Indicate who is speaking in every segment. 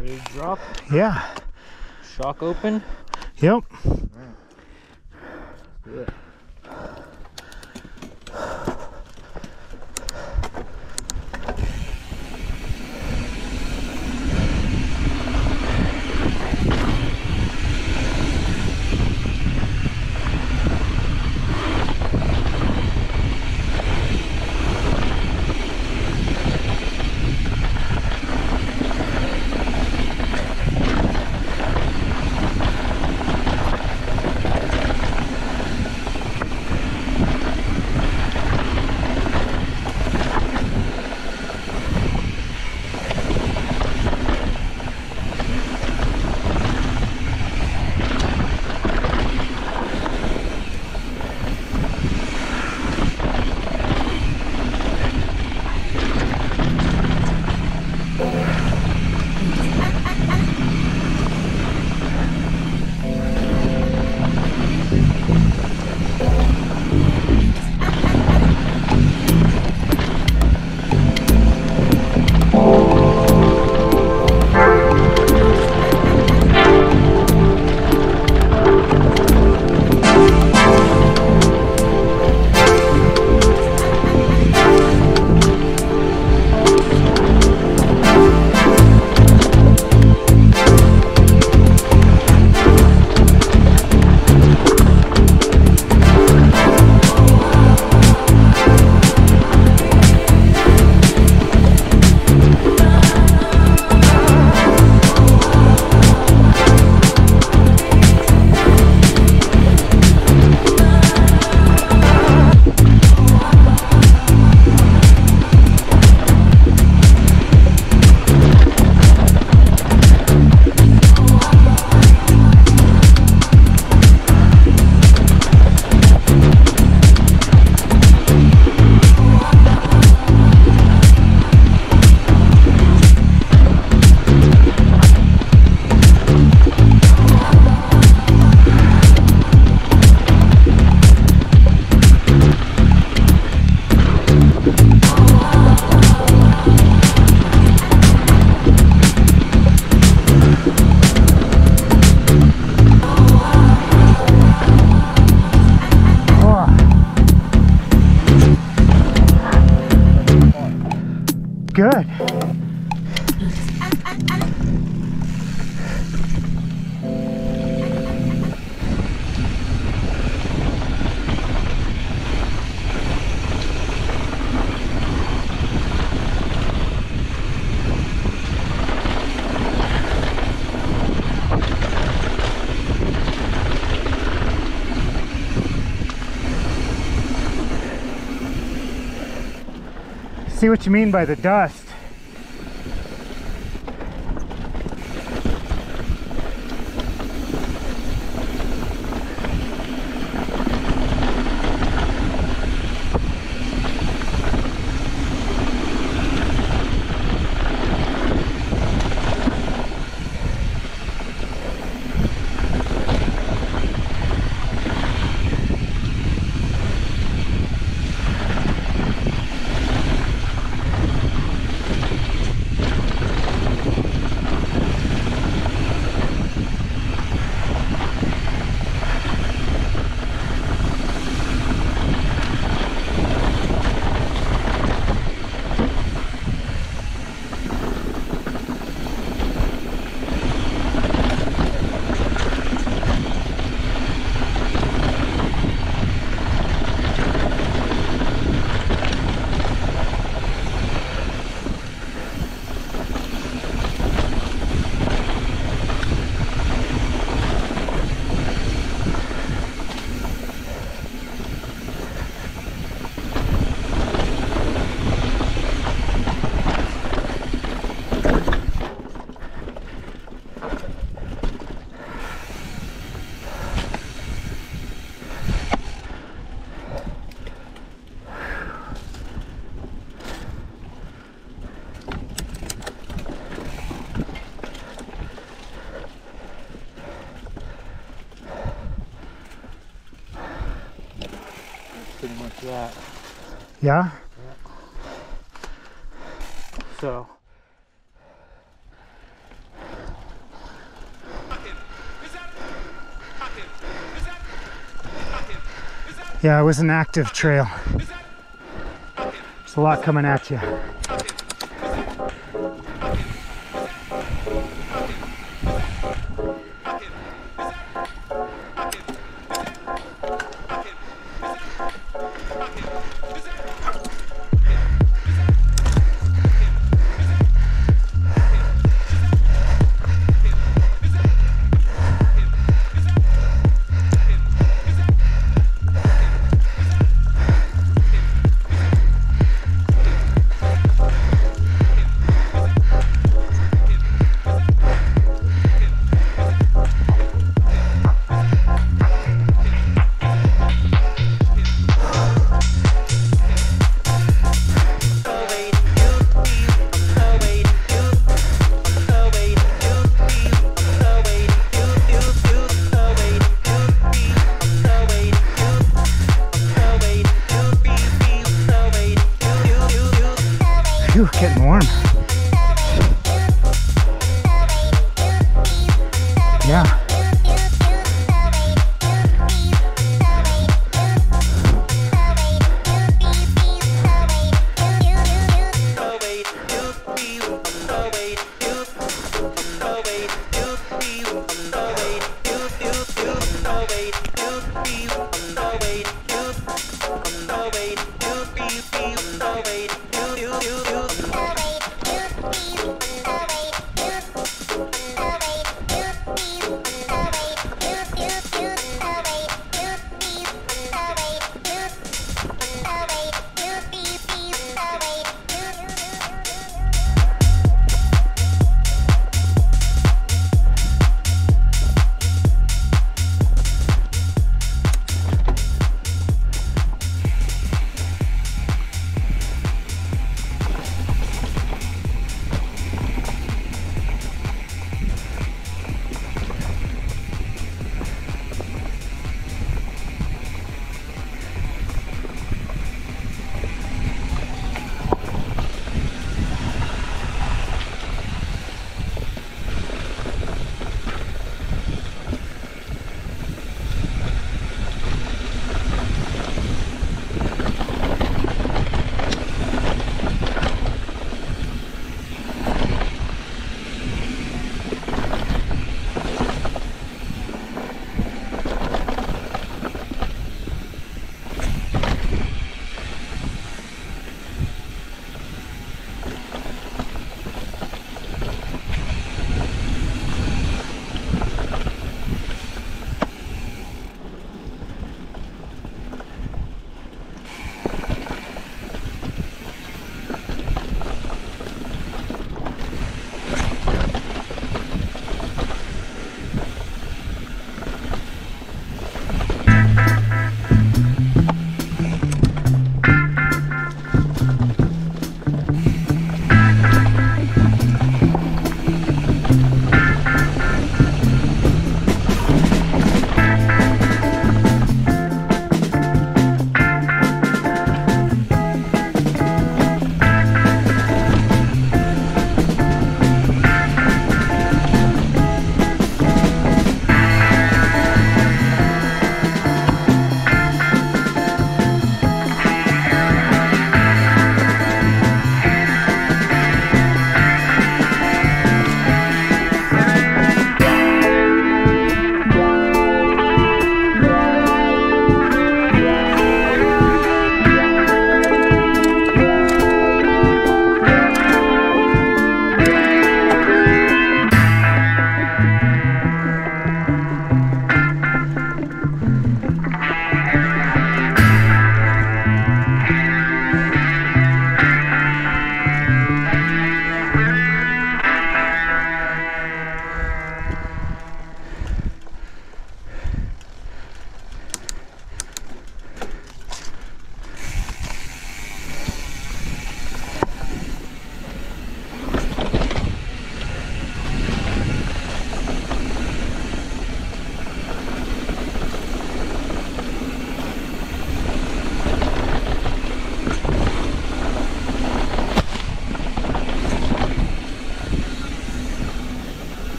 Speaker 1: Ready to drop?
Speaker 2: Yeah.
Speaker 1: Shock open?
Speaker 2: Yep.
Speaker 1: Do it.
Speaker 2: Good. See what you mean by the dust.
Speaker 1: Yeah?
Speaker 2: yeah.
Speaker 1: So.
Speaker 2: Yeah, it was an active trail. There's a lot coming at you. Getting warm. Yeah.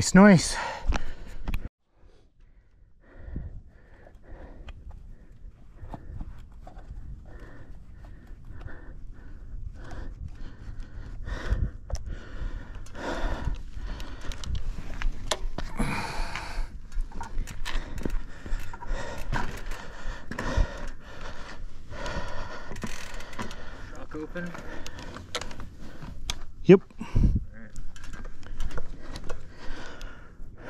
Speaker 2: Nice, nice.
Speaker 1: Open.
Speaker 2: Yep,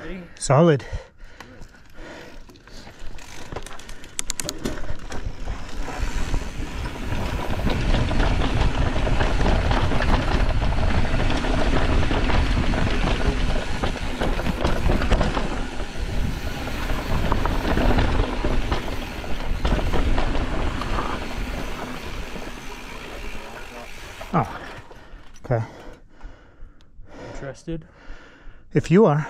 Speaker 1: Ready?
Speaker 2: Solid. Oh, okay.
Speaker 1: Interested?
Speaker 2: If you are.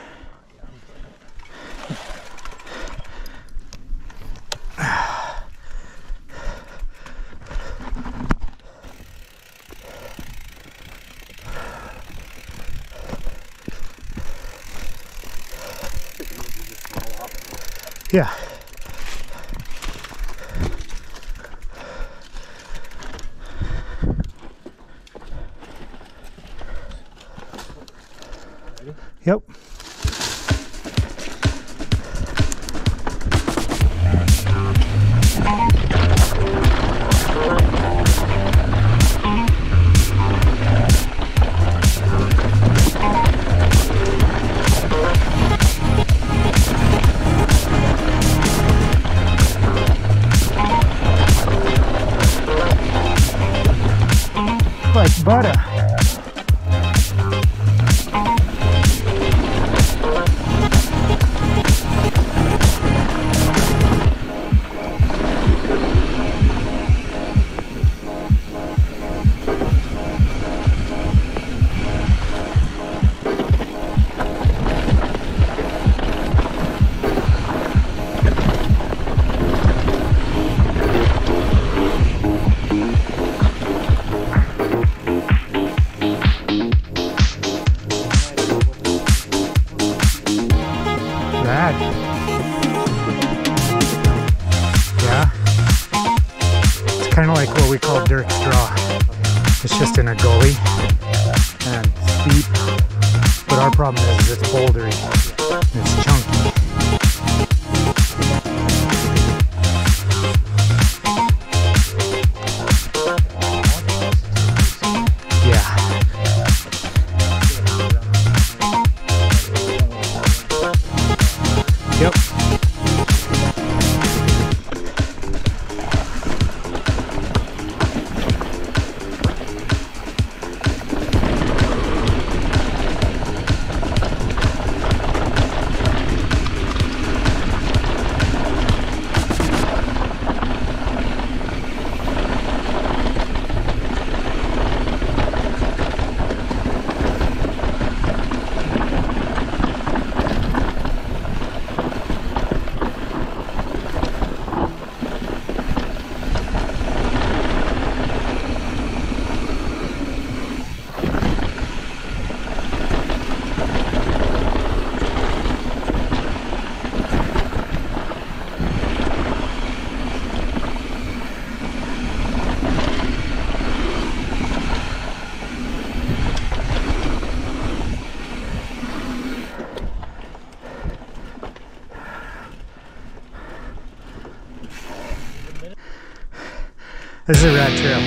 Speaker 2: This is a rad trail.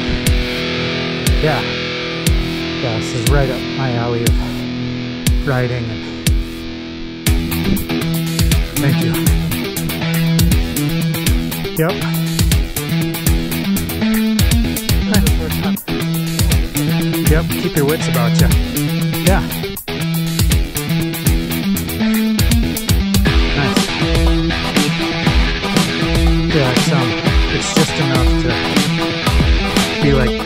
Speaker 2: Yeah. Yeah, this is right up my alley of riding thank you. Yep. Yep, keep your wits about you. Yeah. Be like,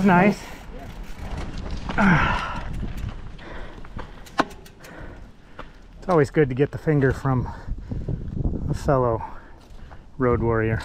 Speaker 2: was nice. It's always good to get the finger from a fellow road warrior.